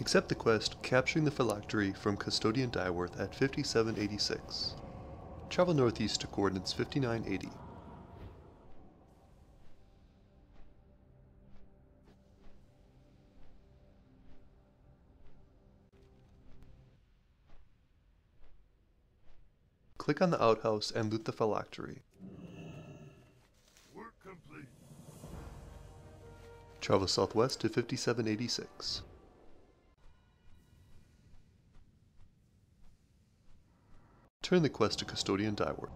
Accept the quest Capturing the Phylactery from Custodian Dieworth at 5786. Travel northeast to coordinates 5980. Click on the outhouse and loot the phylactery. Work complete. Travel southwest to 5786. Turn the quest to Custodian Dieworth.